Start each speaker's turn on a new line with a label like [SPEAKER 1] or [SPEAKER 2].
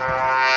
[SPEAKER 1] Bye.